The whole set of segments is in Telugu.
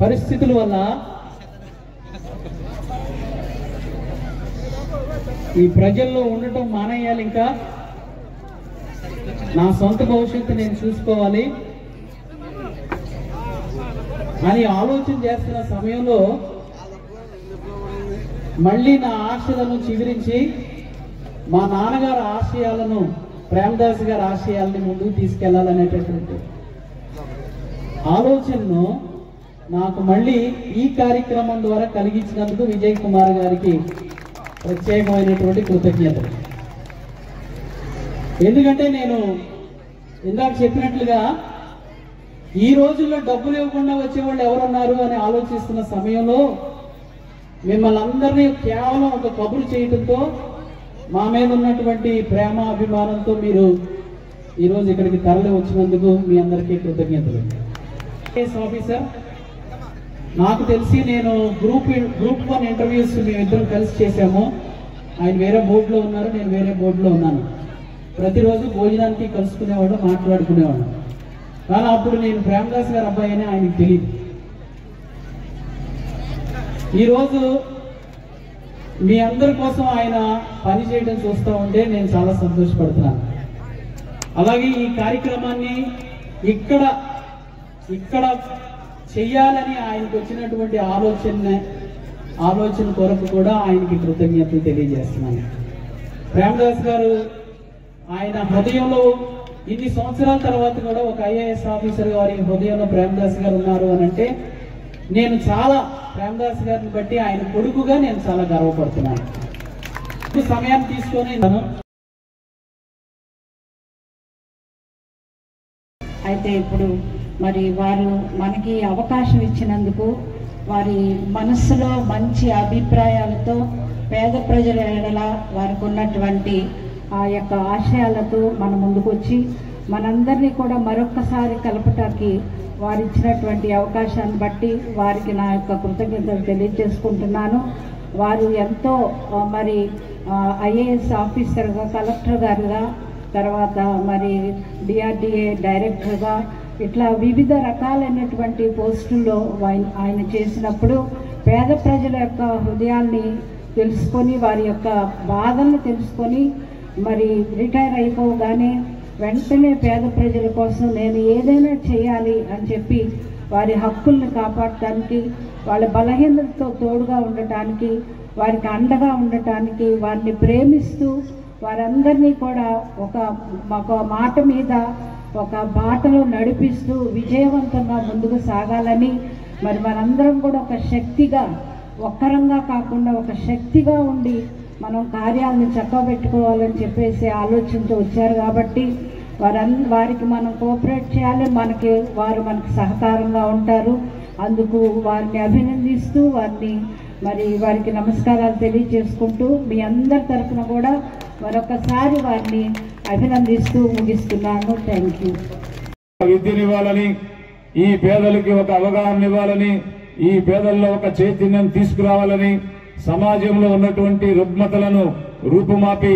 పరిస్థితుల వల్ల ఈ ప్రజల్లో ఉండటం మానేయాలి ఇంకా. నా సొంత భవిష్యత్తు నేను చూసుకోవాలి. అని ఆలోచన చేస్తున్న సమయంలో మళ్ళీ నా ఆశలను చిగురించి మా నాన్నగారి ఆశయాలను ప్రేమదాస్ గారి ఆశయాలని ముందుకు తీసుకెళ్ళాలనేటటువంటి ఆలోచనను నాకు మళ్ళీ ఈ కార్యక్రమం ద్వారా కలిగించినందుకు విజయ్ కుమార్ గారికి ప్రత్యేకమైనటువంటి కృతజ్ఞతలు. ఎందుకంటే నేను ఇందాక చెప్పినట్లుగా ఈ రోజుల్లో డబ్బులు ఇవ్వకుండా వచ్చేవాళ్ళు ఎవరున్నారు అని ఆలోచిస్తున్న సమయంలో మిమ్మల్ని అందరినీ కేవలం ఒక కబురు చేయడంతో మా మీద ఉన్నటువంటి ప్రేమ అభిమానంతో మీరు ఈరోజు ఇక్కడికి తరలి వచ్చినందుకు మీ అందరికీ కృతజ్ఞతలు. ఆఫీసర్. నాకు తెలిసి నేను గ్రూప్ గ్రూప్ వన్ ఇంటర్వ్యూస్ మేమిద్దరం కలిసి చేశాము. ఆయన వేరే బోర్డులో ఉన్నారు నేను వేరే బోర్డులో ఉన్నాను. ప్రతిరోజు భోజనానికి కలుసుకునేవాడు మాట్లాడుకునేవాడు. కానీ అప్పుడు నేను ప్రేమదాస్ గారి అబ్బాయి అని ఆయనకు తెలియదు. ఈరోజు మీ అందరి కోసం ఆయన పని చేయడం చూస్తూ ఉంటే నేను చాలా సంతోషపడుతున్నాను. అలాగే ఈ కార్యక్రమాన్ని ఇక్కడ ఇక్కడ చెయ్యాలని ఆయనకు వచ్చినటువంటి ఆలోచన ఆలోచన కొరకు కూడా ఆయనకి కృతజ్ఞతలు తెలియజేస్తున్నాను. ప్రేమదాస్ గారు ఆయన హృదయంలో ఇన్ని సంవత్సరాల తర్వాత కూడా ఒక ఐఏఎస్ ఆఫీసర్ గారి హృదయంలో ప్రేమదాస్ గారు ఉన్నారు అని అంటే నేను చాలా ప్రేమదాస్ గారిని బట్టి ఆయన కొడుకుగా నేను చాలా గర్వపడుతున్నాను. సమయం సమయాన్ని తీసుకొని నేను అయితే ఇప్పుడు మరి వారు మనకి అవకాశం ఇచ్చినందుకు వారి మనస్సులో మంచి అభిప్రాయాలతో పేద ప్రజల ఎడల వారికి ఉన్నటువంటి ఆ యొక్క ఆశయాలతో మన ముందుకు వచ్చి మనందరినీ కూడా మరొక్కసారి కలపటానికి వారు ఇచ్చినటువంటి అవకాశాన్ని బట్టి వారికి నా యొక్క కృతజ్ఞతలు తెలియజేసుకుంటున్నాను. వారు ఎంతో మరి ఐఏఎస్ ఆఫీసర్గా కలెక్టర్ గారుగా తర్వాత మరి డిఆర్డిఏ డైరెక్టర్గా ఇట్లా వివిధ రకాలైనటువంటి పోస్టుల్లో ఆయన ఆయన చేసినప్పుడు పేద ప్రజల యొక్క హృదయాల్ని తెలుసుకొని వారి యొక్క బాధలను తెలుసుకొని మరి రిటైర్ అయిపోగానే వెంటనే పేద ప్రజల కోసం నేను ఏదైనా చేయాలి అని చెప్పి వారి హక్కుల్ని కాపాడటానికి వాళ్ళ బలహీనతతో తోడుగా ఉండటానికి వారికి అండగా ఉండటానికి వారిని ప్రేమిస్తూ వారందరినీ కూడా ఒక ఒక మాట మీద ఒక బాటలో నడిపిస్తూ విజయవంతంగా ముందుకు సాగాలని మరి మనందరం కూడా ఒక శక్తిగా ఒక్కరంగా కాకుండా ఒక శక్తిగా ఉండి మనం కార్యాలను చక్కబెట్టుకోవాలని చెప్పేసి ఆలోచనతో వచ్చారు కాబట్టి వారన్ వారికి మనం కోఆపరేట్ చేయాలి మనకి వారు మనకి సహకారంగా ఉంటారు. అందుకు వారిని అభినందిస్తూ వారిని మరి వారికి నమస్కారాలు తెలియజేసుకుంటూ మీ అందరి తరఫున కూడా మరొకసారి వారిని అభినందిస్తూ ముగిస్తున్నాను. థ్యాంక్ యూ విద్యనివ్వాలని ఈ పేదలకి ఒక అవగాహన ఇవ్వాలని ఈ పేదల్లో ఒక చైతన్యం తీసుకురావాలని సమాజంలో ఉన్నటువంటి రుగ్మతలను రూపుమాపి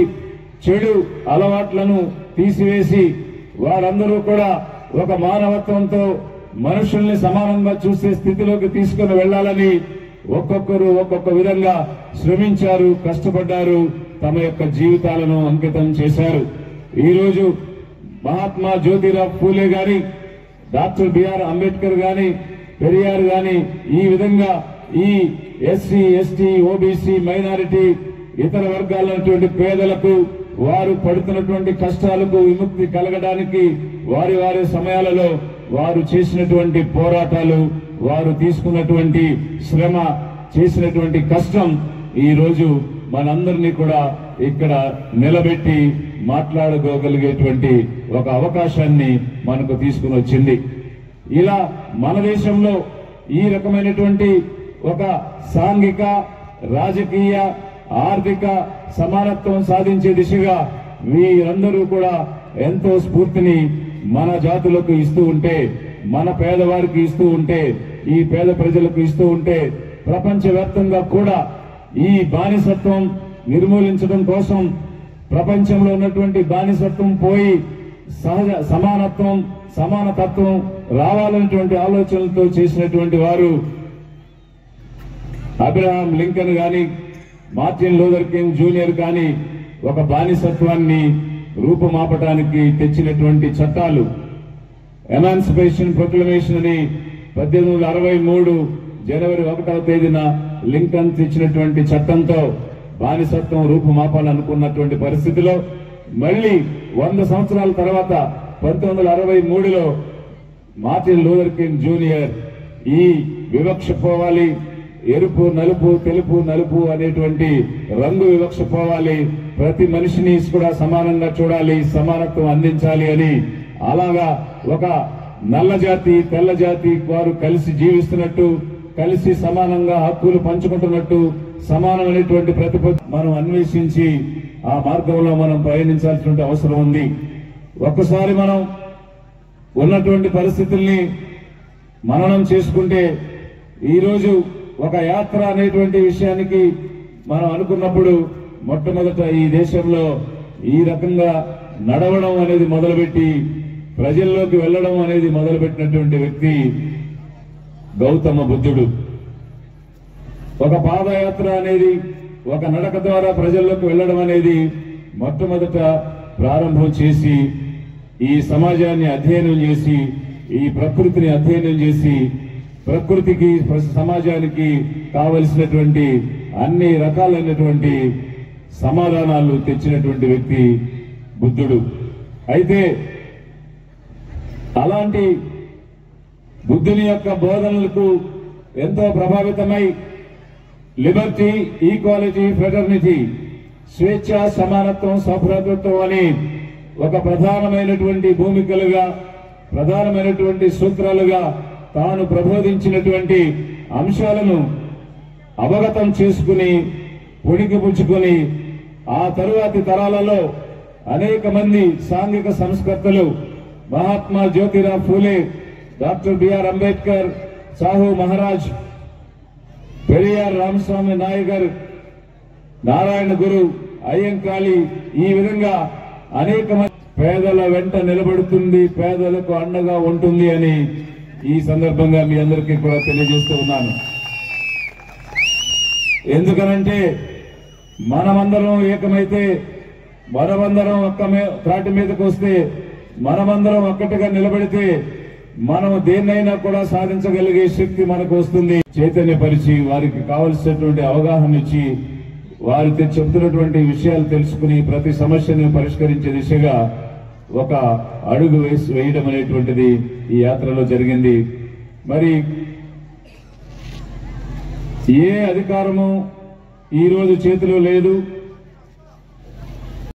చెడు అలవాట్లను తీసివేసి వారందరూ కూడా ఒక మానవత్వంతో మనుషుల్ని సమానంగా చూసే స్థితిలోకి తీసుకుని వెళ్ళాలని ఒక్కొక్కరు ఒక్కొక్క విధంగా శ్రమించారు కష్టపడ్డారు తమ యొక్క జీవితాలను అంకితం చేశారు. ఈరోజు మహాత్మా జ్యోతిరావు పూలే గాని డాక్టర్ బిఆర్ అంబేద్కర్ గాని పెరియార్ గాని ఈ విధంగా ఈ ఎస్సీ ఎస్టీ ఓబీసీ మైనారిటీ ఇతర వర్గాలైనటువంటి పేదలకు వారు పడుతున్నటువంటి కష్టాలకు విముక్తి కలగడానికి వారి వారి సమయాలలో వారు చేసినటువంటి పోరాటాలు వారు తీసుకున్నటువంటి శ్రమ చేసినటువంటి కష్టం ఈరోజు మనందరినీ కూడా ఇక్కడ నిలబెట్టి మాట్లాడుకోగలిగేటువంటి ఒక అవకాశాన్ని మనకు తీసుకుని వచ్చింది. ఇలా మన దేశంలో ఈ రకమైనటువంటి ఒక సాంఘిక రాజకీయ ఆర్థిక సమానత్వం సాధించే దిశగా వీరందరూ కూడా ఎంతో స్ఫూర్తిని మన జాతులకు ఇస్తూ ఉంటే మన పేదవారికి ఇస్తూ ఉంటే ఈ పేద ప్రజలకు ఇస్తూ ఉంటే ప్రపంచవ్యాప్తంగా కూడా ఈ బానిసత్వం నిర్మూలించడం కోసం ప్రపంచంలో ఉన్నటువంటి బానిసత్వం పోయి సహజ సమానత్వం సమానతత్వం రావాలనేటువంటి ఆలోచనలతో చేసినటువంటి వారు అబ్రహాం లింకన్ గాని మార్టిన్ లూథర్ కింగ్ జూనియర్ కానీ ఒక బానిసత్వాన్ని రూపుమాపటానికి తెచ్చినటువంటి చట్టాలు. ఎమాన్సిపేషన్ ప్రొక్లమేషన్ అని పద్దెనిమిది వందల అరవై మూడు జనవరి ఒకటవ తేదీన లింకన్ తెచ్చినటువంటి చట్టంతో బానిసత్వం రూపుమాపాలనుకున్నటువంటి పరిస్థితిలో మళ్ళీ వంద సంవత్సరాల తర్వాత పంతొమ్మిది వందల అరవై మూడులో మార్టిన్ లూథర్ కింగ్ జూనియర్ ఈ వివక్ష పోవాలి ఎరుపు నలుపు తెలుపు నలుపు అనేటువంటి రంగు వివక్ష పోవాలి. ప్రతి మనిషిని కూడా సమానంగా చూడాలి సమానత్వం అందించాలి అని అలాగా ఒక నల్ల జాతి తెల్ల జాతి వారు కలిసి జీవిస్తున్నట్టు కలిసి సమానంగా హక్కులు పంచుకుంటున్నట్టు సమానమైనటువంటి ప్రతిపత్తి మనం అన్వేషించి ఆ మార్గంలో మనం ప్రయాణించాల్సినటువంటి అవసరం ఉంది. ఒక్కసారి మనం ఉన్నటువంటి పరిస్థితుల్ని మననం చేసుకుంటే ఈరోజు ఒక యాత్ర అనేటువంటి విషయానికి మనం అనుకున్నప్పుడు మొట్టమొదట ఈ దేశంలో ఈ రకంగా నడవడం అనేది మొదలుపెట్టి ప్రజల్లోకి వెళ్ళడం అనేది మొదలుపెట్టినటువంటి వ్యక్తి గౌతమ బుద్ధుడు. ఒక పాదయాత్ర అనేది ఒక నడక ద్వారా ప్రజల్లోకి వెళ్ళడం అనేది మొట్టమొదట ప్రారంభం చేసి ఈ సమాజాన్ని అధ్యయనం చేసి ఈ ప్రకృతిని అధ్యయనం చేసి ప్రకృతికి సమాజానికి కావలసినటువంటి అన్ని రకాలైనటువంటి సమాధానాలు తెచ్చినటువంటి వ్యక్తి బుద్ధుడు. అయితే అలాంటి బుద్ధుని యొక్క బోధనలకు ఎంతో ప్రభావితమై లిబర్టీ ఈక్వాలిటీ ఫెటర్నిటీ స్వేచ్ఛ సమానత్వం సౌభ్రాతృత్వం అని ఒక ప్రధానమైనటువంటి భూమికలుగా ప్రధానమైనటువంటి సూత్రాలుగా తాను ప్రబోధించినటువంటి అంశాలను అవగతం చేసుకుని పుణికిపుచ్చుకొని ఆ తరువాతి తరాలలో అనేక మంది సాంఘిక సంస్కర్తలు Mahatma Jyotirao Phule doctor B R Ambedkar Sahu Maharaj Periyar Ramaswamy Naicker Narayana Guru Ayyankali ఈ విధంగా అనేక పేదల వెంట నిలబడుతుంది పేదలకు అండగా ఉంటుంది అని ఈ సందర్భంగా మీ అందరికీ కూడా తెలియజేస్తూ ఉన్నాను. ఎందుకనంటే మనమందరం ఏకమైతే మనమందరం ఒక్క త్రాటి మీదకి వస్తే మనమందరం ఒక్కటిగా నిలబడితే మనం దేన్నైనా కూడా సాధించగలిగే శక్తి మనకు వస్తుంది. చైతన్యపరిచి వారికి కావలసినటువంటి అవగాహన ఇచ్చి వారితో చెబుతున్నటువంటి విషయాలు తెలుసుకుని ప్రతి సమస్యను పరిష్కరించే దిశగా ఒక అడుగు వేసి వేయడం అనేటువంటిది ఈ యాత్రలో జరిగింది. మరి ఏ అధికారము ఈరోజు చేతిలో లేదు?